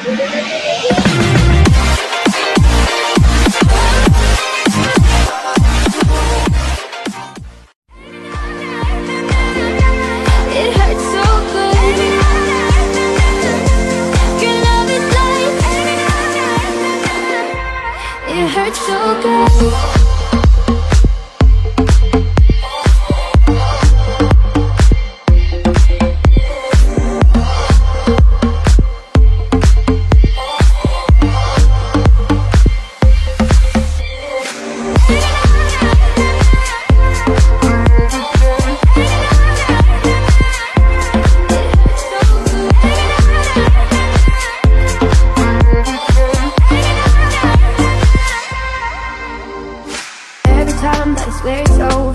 It hurts so good. every time, but I swear it's over.